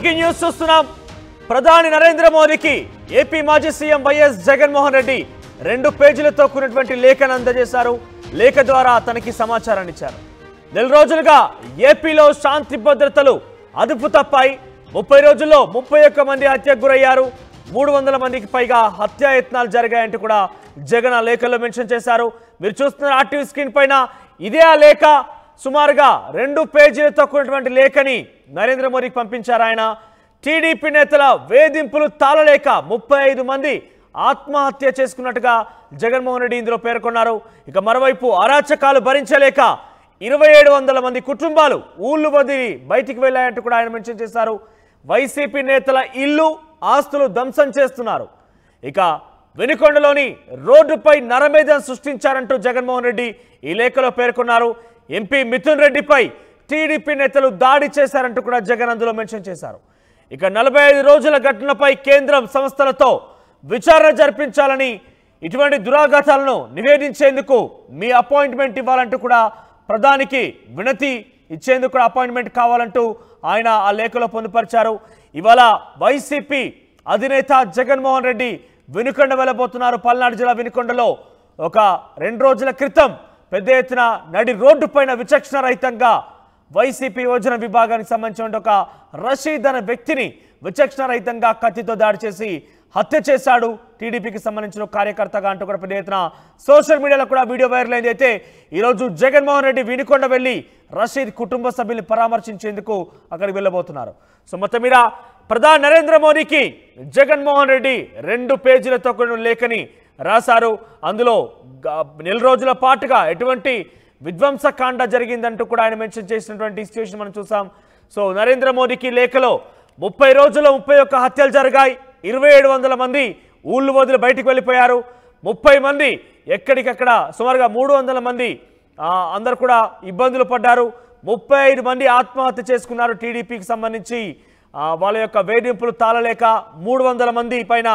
Breaking news చూస్తున్నాం. ప్రధాని నరేంద్ర మోదీకి ఏపీ మాజీ సీఎం వైఎస్ జగన్మోహన్ రెడ్డి రెండు పేజీలతో కూడినటువంటి లేఖను అందజేశారు. లేఖ ద్వారా తనకి సమాచారాన్ని ఇచ్చారు. నెల రోజులుగా ఏపీలో శాంతి భద్రతలు అదుపు తప్పాయి. ముప్పై రోజుల్లో ముప్పై ఒక్క మంది హత్యకు గురయ్యారు. మూడు వందల మందికి పైగా హత్యాయత్నాలు జరిగాయంటూ కూడా జగన్ ఆ లేఖలో మెన్షన్ చేశారు. మీరు చూస్తున్న ఆర్టీవీ స్క్రీన్ పైన ఇదే ఆ లేఖ. సుమారుగా రెండు పేజీలతో కూడినటువంటి లేఖని నరేంద్ర మోడీకి పంపించారు ఆయన. టీడీపీ నేతల వేధింపులు తాళలేక ముప్పై ఐదు మంది ఆత్మహత్య చేసుకున్నట్టుగా జగన్మోహన్ రెడ్డి ఇందులో పేర్కొన్నారు. ఇక మరోవైపు అరాచకాలు భరించలేక ఇరవై ఏడు వందల మంది కుటుంబాలు ఊళ్ళు వదిలి బయటికి వెళ్ళాయంటూ కూడా ఆయన మెన్షన్ చేశారు. వైసీపీ నేతల ఇల్లు ఆస్తులు ధ్వంసం చేస్తున్నారు. ఇక వెనుకొండలోని రోడ్డుపై నరమేధం సృష్టించారంటూ జగన్మోహన్ రెడ్డి ఈ లేఖలో పేర్కొన్నారు. ఎంపీ మిథున్ రెడ్డిపై టీడీపీ నేతలు దాడి చేశారంటూ కూడా జగన్ అందులో మెన్షన్ చేశారు. ఇక నలభై ఐదు రోజుల ఘటనపై కేంద్రం సంస్థలతో విచారణ జరిపించాలని ఇటువంటి దురాఘాతాలను నివేదించేందుకు మీ అపాయింట్మెంట్ ఇవ్వాలంటూ కూడా ప్రధానికి వినతి ఇచ్చేందుకు కూడా అపాయింట్మెంట్ కావాలంటూ ఆయన ఆ లేఖలో పొందుపరిచారు. ఇవాళ వైసీపీ అధినేత జగన్మోహన్ రెడ్డి వినుకొండ వెళ్ళబోతున్నారు. పల్నాడు జిల్లా వినుకొండలో ఒక రెండు రోజుల క్రితం పెద్ద ఎత్తున నడి రోడ్డుపైన విచక్షణ రహితంగా వైసీపీ యోజన విభాగానికి సంబంధించిన ఒక రషీద్ అనే వ్యక్తిని విచక్షణ రహితంగా కత్తితో దాడి చేసి హత్య చేశాడు. టీడీపీకి సంబంధించిన కార్యకర్తగా అంటూ కూడా పెద్ద ఎత్తున సోషల్ మీడియాలో కూడా వీడియో వైరల్ అయింది. అయితే ఈరోజు జగన్మోహన్ రెడ్డి వినుకొండ వెళ్ళి రషీద్ కుటుంబ సభ్యుల్ని పరామర్శించేందుకు అక్కడికి వెళ్ళబోతున్నారు. సో మొత్తం మీద ప్రధాని నరేంద్ర మోదీకి జగన్మోహన్ రెడ్డి రెండు పేజీలతో కూడిన లేఖని రాశారు. అందులో నెల రోజుల పాటుగా ఎటువంటి విధ్వంసకాండ జరిగిందంటూ కూడా ఆయన మెన్షన్ చేసినటువంటి సిచ్యువేషన్ మనం చూసాం. సో నరేంద్ర మోదీకి లేఖలో ముప్పై రోజుల్లో ముప్పై ఒక్క హత్యలు జరిగాయి. ఇరవై ఏడు వందల మంది ఊళ్ళు వదిలి బయటికి వెళ్ళిపోయారు. ముప్పై మంది ఎక్కడికక్కడ సుమారుగా మూడు వందల మంది అందరు కూడా ఇబ్బందులు పడ్డారు. ముప్పై ఐదు మంది ఆత్మహత్య చేసుకున్నారు టీడీపీకి సంబంధించి. వాళ్ళ యొక్క వేధింపులు తాళలేక మూడు వందల మంది పైన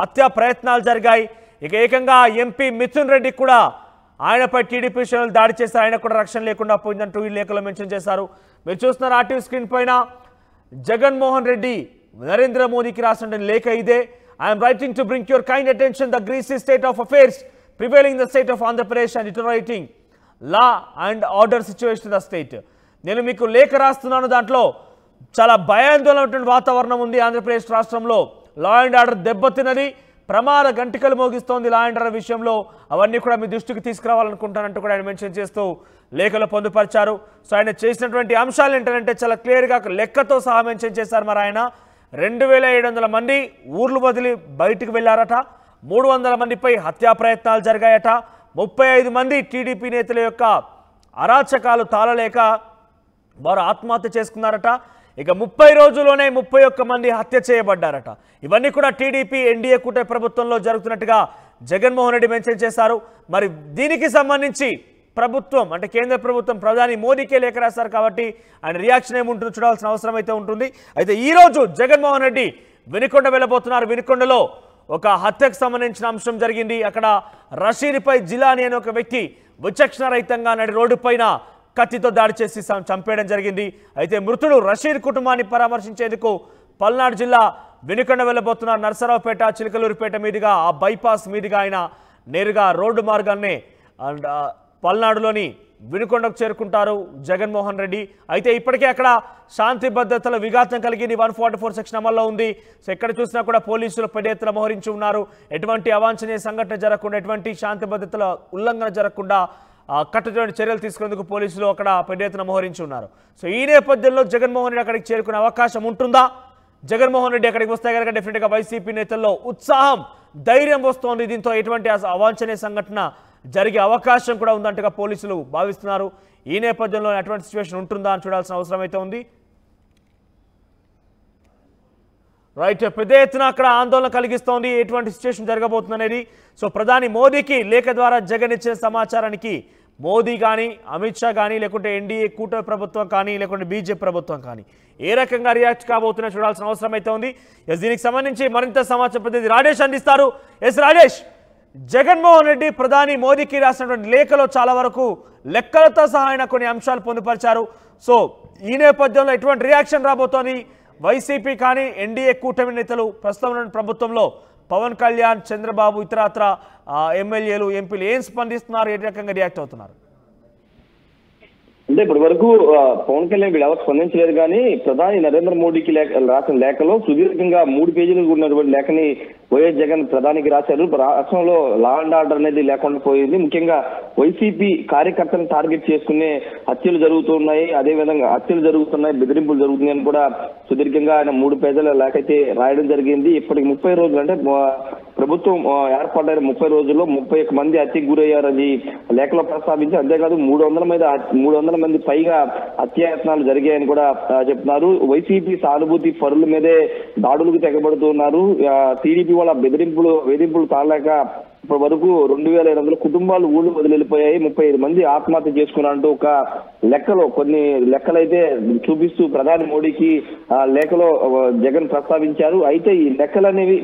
హత్యా ప్రయత్నాలు జరిగాయి. ఇక ఏకంగా ఎంపీ మిథున్ రెడ్డి కూడా ఆయనపై టీడీపీ శ్రేణులు దాడి చేశారు ఆయన కూడా రక్షణ లేకుండా పోయిందంటూ ఈ లేఖలో మెన్షన్ చేశారు. మీరు చూస్తున్నారు ఆర్టీవీ స్క్రీన్ పైన జగన్మోహన్ రెడ్డి నరేంద్ర మోదీకి రాసిన లేఖ ఇదే. I'm writing to bring your kind attention the greasy state of affairs prevailing the state of Andhra Pradesh and deteriorating law and order situation the state నేను మీకు లేఖ రాస్తున్నాను దాంట్లో చాలా భయాందోళన వాతావరణం ఉంది. ఆంధ్రప్రదేశ్ రాష్ట్రంలో లా అండ్ ఆర్డర్ దెబ్బతినది ప్రమాద గంటికలు మోగిస్తోంది లా అండ్ ఆర్డర్ విషయంలో. అవన్నీ కూడా మీ దృష్టికి తీసుకురావాలనుకుంటానంటూ కూడా ఆయన మెన్షన్ చేస్తూ లేఖలో పొందుపరిచారు. సో ఆయన చేసినటువంటి అంశాలు ఏంటంటే చాలా క్లియర్గా లెక్కతో సహా మెన్షన్ చేశారు మరి ఆయన. రెండు వేల ఏడు వందల మంది ఊర్లు వదిలి బయటికి వెళ్ళారట. మూడు వందల మందిపై హత్యా ప్రయత్నాలు జరిగాయట. ముప్పై ఐదు మంది టీడీపీ నేతల యొక్క అరాచకాలు తాళలేక వారు ఆత్మహత్య చేసుకున్నారట. ఇక ముప్పై రోజుల్లోనే ముప్పై ఒక్క మంది హత్య చేయబడ్డారట. ఇవన్నీ కూడా టీడీపీ ఎన్డీఏ కూటమి ప్రభుత్వంలో జరుగుతున్నట్టుగా జగన్మోహన్ రెడ్డి మెన్షన్ చేశారు. మరి దీనికి సంబంధించి ప్రభుత్వం అంటే కేంద్ర ప్రభుత్వం ప్రధాని మోదీకే లేఖ రాశారు కాబట్టి ఆయన రియాక్షన్ ఏముంటుందో చూడాల్సిన అవసరం అయితే ఉంటుంది. అయితే ఈ రోజు జగన్మోహన్ రెడ్డి వినుకొండ వెళ్ళబోతున్నారు. వినుకొండలో ఒక హత్యకు సంబంధించిన అంశం జరిగింది. అక్కడ రషీద్పై జిలాని అనే ఒక వ్యక్తి విచక్షణ రహితంగా నడి రోడ్డుపైన కత్తితో దాడి చేసి చంపేయడం జరిగింది. అయితే మృతుడు రషీద్ కుటుంబాన్ని పరామర్శించేందుకు పల్నాడు జిల్లా వెనుకొండ వెళ్ళబోతున్న నర్సరావుపేట చిలకలూరుపేట మీదుగా ఆ బైపాస్ మీదుగా ఆయన నేరుగా రోడ్డు మార్గాన్నే అండ్ పల్నాడులోని వినుకొండకు చేరుకుంటారు జగన్మోహన్ రెడ్డి. అయితే ఇప్పటికే అక్కడ శాంతి భద్రతల విఘాతం కలిగింది. వన్ ఫార్టీ ఫోర్ సెక్షన్ అమల్లో ఉంది. సో ఎక్కడ చూసినా కూడా పోలీసులు పెద్ద ఎత్తున మోహరించి ఉన్నారు. ఎటువంటి అవాంఛనీయ సంఘటన జరగకుండా ఎటువంటి శాంతి భద్రతల ఉల్లంఘన జరగకుండా ఆ, చర్యలు తీసుకునేందుకు పోలీసులు అక్కడ పెద్ద ఎత్తున మోహరించి ఉన్నారు. సో ఈ నేపథ్యంలో జగన్మోహన్ రెడ్డి అక్కడికి చేరుకునే అవకాశం ఉంటుందా? జగన్మోహన్ రెడ్డి అక్కడికి వస్తే కనుక డెఫినెట్గా వైసీపీ నేతల్లో ఉత్సాహం ధైర్యం వస్తోంది. దీంతో ఎటువంటి అవాంఛనీయ సంఘటన జరిగే అవకాశం కూడా ఉందంటగా పోలీసులు భావిస్తున్నారు. ఈ నేపథ్యంలో అటువంటి సిచ్యువేషన్ ఉంటుందా అని చూడాల్సిన అవసరం అయితే ఉంది. రైట్ పెద్ద ఎత్తున అక్కడ ఆందోళన కలిగిస్తోంది. ఎటువంటి సిచ్యువేషన్ జరగబోతుంది అనేది సో ప్రధాని మోదీకి లేఖ ద్వారా జగన్ ఇచ్చిన సమాచారానికి మోదీ కానీ అమిత్ షా కానీ లేకుంటే ఎన్డీఏ కూటమి ప్రభుత్వం కానీ లేకుంటే బీజేపీ ప్రభుత్వం కానీ ఏ రకంగా రియాక్ట్ కాబోతున్నా చూడాల్సిన అవసరం అయితే ఉంది. ఎస్ దీనికి సంబంధించి మరింత సమాచారం ప్రతినిధి రాజేష్ అందిస్తారు. ఎస్ రాజేష్ జగన్మోహన్ రెడ్డి ప్రధాని మోదీకి రాసినటువంటి లేఖలో చాలా వరకు లెక్కలతో సహా ఆయన కొన్ని అంశాలు పొందుపరిచారు. సో ఈ నేపథ్యంలో ఎటువంటి రియాక్షన్ రాబోతోంది? వైసీపీ కానీ ఎన్డీఏ కూటమి నేతలు ప్రస్తుతం ప్రభుత్వంలో పవన్ కళ్యాణ్ చంద్రబాబు ఇతరత్ర ఎమ్మెల్యేలు ఎంపీలు ఏం స్పందిస్తున్నారు? ఏ రకంగా రియాక్ట్ అవుతున్నారు? అంటే ఇప్పటి వరకు పవన్ కళ్యాణ్ వీళ్ళు ఎవరు స్పందించలేదు కానీ ప్రధాని నరేంద్ర మోడీకి లేఖ రాసిన లేఖలో సుదీర్ఘంగా మూడు పేజీలు ఉన్నటువంటి లేఖని వైఎస్ జగన్ ప్రధానికి రాశారు. రాష్ట్రంలో లా అండ్ ఆర్డర్ అనేది లేకుండా పోయింది. ముఖ్యంగా వైసీపీ కార్యకర్తలను టార్గెట్ చేసుకునే హత్యలు జరుగుతున్నాయి అదేవిధంగా హత్యలు జరుగుతున్నాయి బెదిరింపులు జరుగుతున్నాయి అని కూడా సుదీర్ఘంగా ఆయన మూడు పేజీల లేకైతే అయితే రాయడం జరిగింది. ఇప్పటికి ముప్పై రోజులు అంటే ప్రభుత్వం ఆ, ముప్పై రోజుల్లో. ముప్పై ఒక్క మంది హత్యకు గురయ్యారని లేఖలో ప్రస్తావించి అంతేకాదు మూడు వందల మీద మూడు వందల మంది పైగా హత్యాయత్నాలు జరిగాయని కూడా చెప్తున్నారు. వైసీపీ సానుభూతి పరుల మీదే దాడులకు తెగబడుతున్నారు టీడీపీ వాళ్ళ బెదిరింపులు వేధింపులు తాళలేక ఇప్పటి వరకు రెండు వేల ఐదు వందల కుటుంబాలు ఊళ్ళు వదిలిపోయాయి. ముప్పై ఐదు మంది ఆత్మహత్య చేసుకున్నారంటూ ఒక లెక్కలో కొన్ని లెక్కలైతే చూపిస్తూ ప్రధాని మోడీకి ఆ లేఖలో జగన్ ప్రస్తావించారు. అయితే ఈ లెక్కలు అనేవి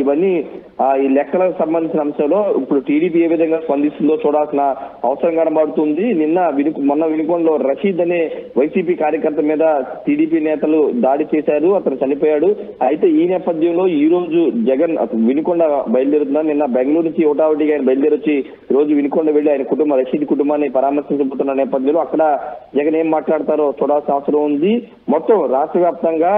ఇవన్నీ ఆ, ఈ లెక్కలకు సంబంధించిన అంశంలో ఇప్పుడు టీడీపీ ఏ విధంగా స్పందిస్తుందో చూడాల్సిన అవసరం కనబడుతుంది. నిన్న విను మొన్న వినుకొండలో రషీద్ అనే వైసీపీ కార్యకర్త మీద టీడీపీ నేతలు దాడి చేశారు. అతను చనిపోయాడు. అయితే ఈ నేపథ్యంలో ఈ రోజు జగన్ వినుకొండ బయలుదేరుతున్నారు నిన్న బెంగళూరు నుంచి ఒకటావటిగా ఆయన బయలుదేరొచ్చి ఈ రోజు వినుకొండ వెళ్ళి ఆయన కుటుంబం రషీద్ కుటుంబాన్ని పరామర్శించబోతున్న నేపథ్యంలో అక్కడ జగన్ ఏం మాట్లాడతారో చూడాల్సిన అవసరం ఉంది. మొత్తం రాష్ట్ర వ్యాప్తంగా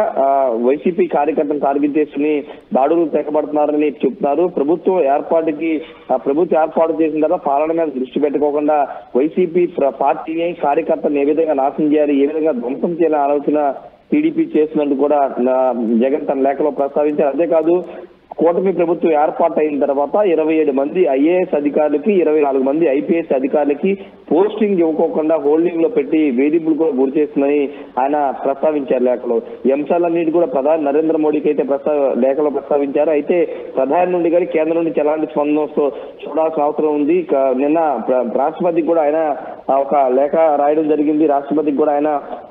వైసీపీ కార్యకర్తలు టార్గెట్ చేసుకుని దాడులు తెగబడుతున్నారని చెప్తున్నారు. ప్రభుత్వం ఏర్పాటుకి ప్రభుత్వం ఏర్పాటు చేసిన తర్వాత పాలన మీద దృష్టి పెట్టుకోకుండా వైసీపీ పార్టీని కార్యకర్తలను ఏ విధంగా నాశనం చేయాలి ఏ విధంగా ధ్వంసం చేయాలని ఆలోచన టీడీపీ చేసినట్టు కూడా జగన్ తన లేఖలో ప్రస్తావించారు. అంతేకాదు కూటమి ప్రభుత్వం ఏర్పాటు అయిన తర్వాత ఇరవై ఏడు మంది ఐఏఎస్ అధికారులకి ఇరవై నాలుగు మంది ఐపీఎస్ అధికారులకి పోస్టింగ్ ఇవ్వకోకుండా హోల్డింగ్లో పెట్టి వేధింపులు కూడా గురి చేస్తుందని ఆయన ప్రస్తావించారు లేఖలో. అంశాలన్నిటి కూడా ప్రధాని నరేంద్ర మోడీకి అయితే ప్రస్తావ లేఖలో ప్రస్తావించారు. అయితే ప్రధాని నుండి కానీ కేంద్రం నుంచి ఎలాంటి స్పందన చూడాల్సిన అవసరం ఉంది. నిన్న ప్ర- రాష్ట్రపతికి కూడా ఆయన ఒక లేఖ రాయడం జరిగింది. రాష్ట్రపతికి కూడా ఆయన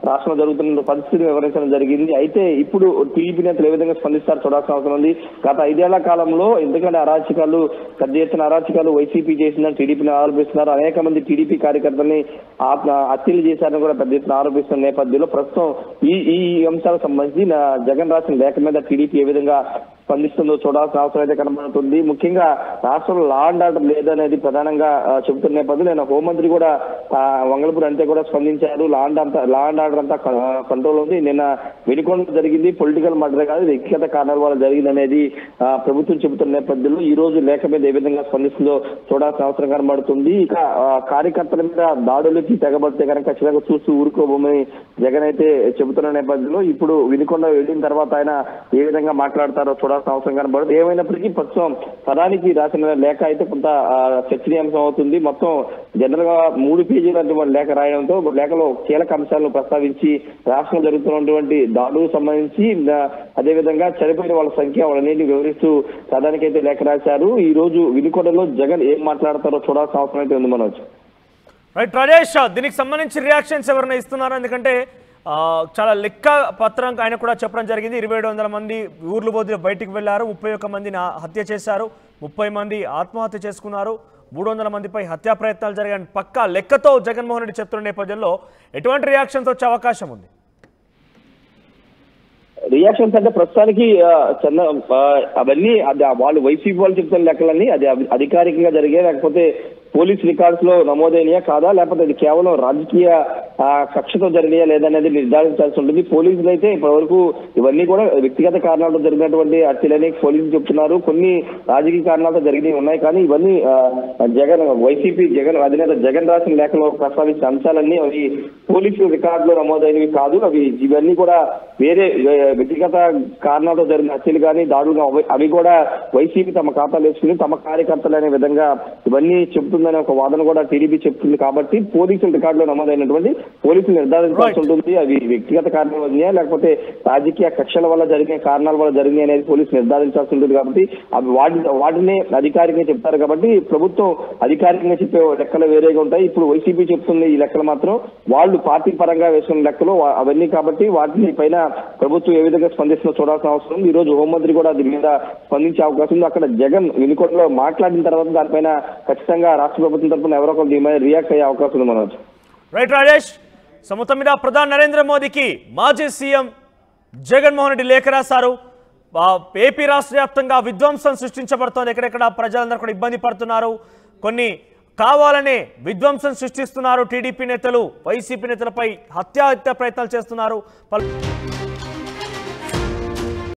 రాష్ట్రంలో జరుగుతున్న పరిస్థితిని వివరించడం జరిగింది. అయితే ఇప్పుడు టీడీపీ నేతలు ఏ విధంగా స్పందిస్తారు చూడాల్సిన అవసరం ఉంది. గత ఐదేళ్ళ కాలంలో ఎందుకంటే అరాచకాలు పెద్ద ఎత్తున అరాచకాలు వైసీపీ చేసిందని టీడీపీని ఆరోపిస్తున్నారు. అనేక మంది టీడీపీ కార్యకర్తల్ని ఆత్మ హత్యలు చేశారని కూడా పెద్ద ఎత్తున ఆరోపిస్తున్న నేపథ్యంలో ప్రస్తుతం ఈ ఈ అంశాలకు సంబంధించి జగన్ రాసిన లేఖ మీద టీడీపీ ఏ విధంగా స్పందిస్తుందో చూడాల్సిన అవసరం అయితే కనబడుతుంది. ముఖ్యంగా రాష్ట్రంలో లా అండ్ ఆర్డర్ లేదనేది ప్రధానంగా చెబుతున్న నేపథ్యంలో నేను హోంమంత్రి కూడా ఆ, అంతే కూడా స్పందించారు. లా అండ్ అంతా లా అండ్ ఆర్డర్ అంతా కంట్రోల్ ఉంది. నిన్న వెనుకొండ జరిగింది. పొలిటికల్ మర్డర్ కాదు వ్యక్తిగత కారణాల వల్ల జరిగింది అనేది ప్రభుత్వం చెబుతున్న నేపథ్యంలో ఈ రోజు లేఖ మీద ఏ విధంగా స్పందిస్తుందో చూడాల్సిన అవసరం కనబడుతుంది. ఇక కార్యకర్తల మీద దాడులకి తెగబడితే కనుక ఖచ్చితంగా చూస్తూ ఊరుకోబోమని జగన్ అయితే చెబుతున్న నేపథ్యంలో ఇప్పుడు వినుకొండ వెళ్ళిన తర్వాత ఆయన ఏ విధంగా మాట్లాడతారో చూడాల్సిన అవసరం కనబడదు ఏమైనప్పటికీ ప్రస్తుతం ప్రధానికి రాసిన లేఖ అయితే కొంత చర్చనీయాంశం అవుతుంది. మొత్తం జనరల్గా మూడు పేజీల లేఖ రాయడంతో లేఖలో కీలక అంశాలను ప్రస్తావించి రాష్ట్రంలో జరుగుతున్నటువంటి దాడులకు సంబంధించి అదేవిధంగా చనిపోయిన వాళ్ళ సంఖ్య వాళ్ళని వివరిస్తూ ప్రధానికి అయితే లేఖ రాశారు. ఈ రోజు వినుకొండలో జగన్ ఏం మాట్లాడతారో చూడాల్సిన అవసరం అయితే ఉంది మనోజ్. రైట్ రాజేష్ దీనికి సంబంధించి రియాక్షన్స్ ఎవరైనా ఇస్తున్నారా? ఎందుకంటే చాలా లెక్క పత్రం ఆయన కూడా చెప్పడం జరిగింది. ఇరవై ఏడు వందల మంది ఊర్లు బోధి బయటికి వెళ్ళారు. ముప్పై ఒక్క మందిని హత్య చేశారు. ముప్పై మంది ఆత్మహత్య చేసుకున్నారు. మూడు వందల మందిపై హత్యా ప్రయత్నాలు జరిగాయని పక్కా లెక్కతో జగన్మోహన్ రెడ్డి చెప్తున్న నేపథ్యంలో ఎటువంటి రియాక్షన్స్ వచ్చే అవకాశం ఉంది? రియాక్షన్స్ అంటే ప్రస్తుతానికి చంద్ర అవన్నీ అది వాళ్ళు వైసీపీ వాళ్ళు చెప్తున్న లెక్కలన్నీ అది అధికారికంగా జరిగే లేకపోతే పోలీస్ రికార్డ్స్లో నమోదైనయా కాదా? లేకపోతే అది కేవలం రాజకీయ కక్షతో జరిగినాయా లేదనేది నిర్ధారించాల్సి ఉంటుంది. పోలీసులు అయితే ఇప్పటివరకు ఇవన్నీ కూడా వ్యక్తిగత కారణాలతో జరిగినటువంటి హత్యలని పోలీసులు చెప్తున్నారు. కొన్ని రాజకీయ కారణాలతో జరిగినవి ఉన్నాయి. కానీ ఇవన్నీ జగన్ వైసీపీ జగన్ అధినేత జగన్ రాసిన లేఖలో ప్రస్తావించిన అంశాలన్నీ అవి పోలీసు రికార్డులో నమోదైనవి కాదు. అవి ఇవన్నీ కూడా వేరే వ్యక్తిగత కారణాలతో జరిగిన హత్యలు కానీ దాడులు అవి- అవి కూడా వైసీపీ తమ ఖాతాలు వేసుకుని తమ కార్యకర్తలు అనే విధంగా ఇవన్నీ చెబుతుందనే ఒక వాదన కూడా టీడీపీ చెప్తుంది కాబట్టి పోలీసుల రికార్డులో నమోదైనటువంటి పోలీసులు నిర్ధారించాల్సి. ఉంటుంది అవి వ్యక్తిగత కారణాలు ఉన్నాయా లేకపోతే రాజకీయ కక్షల వల్ల జరిగిన కారణాల వల్ల జరిగినాయి అనేది పోలీసులు నిర్ధారించాల్సి ఉంటుంది కాబట్టి అవి వాటి వాటినే అధికారికంగా చెప్తారు కాబట్టి ప్రభుత్వం అధికారికంగా చెప్పే లెక్కలు వేరేగా ఉంటాయి. ఇప్పుడు వైసీపీ చెప్తుంది ఈ లెక్కలు మాత్రం. వాళ్ళు పార్టీ పరంగా వేసుకున్న లెక్కలు అవన్నీ కాబట్టి వాటిని పైన ప్రభుత్వం ఏ విధంగా స్పందిస్తుందో చూడాల్సిన అవసరం ఉంది. ఈ రోజు హోంమంత్రి కూడా దీని మీద స్పందించే అవకాశం ఉంది. అక్కడ జగన్ వినుకోటలో మాట్లాడిన తర్వాత దానిపైన ఖచ్చితంగా రాష్ట్ర ప్రభుత్వం తరఫున ఎవరో ఒకరు దీని మీద రియాక్ట్ అయ్యే అవకాశం ఉంది మనోజ్. రైట్ రాజేష్ సో మొత్తం మీద ప్రధాని నరేంద్ర మోదీకి మాజీ సీఎం జగన్మోహన్ రెడ్డి లేఖ రాశారు. ఏపీ రాష్ట్ర వ్యాప్తంగా విధ్వంసం సృష్టించబడుతోంది. ఎక్కడెక్కడ ప్రజలందరూ కూడా ఇబ్బంది పడుతున్నారు. కొన్ని కావాలనే విధ్వంసం సృష్టిస్తున్నారు టీడీపీ నేతలు వైసీపీ నేతలపై హత్యాహత్య ప్రయత్నాలు చేస్తున్నారు. పలు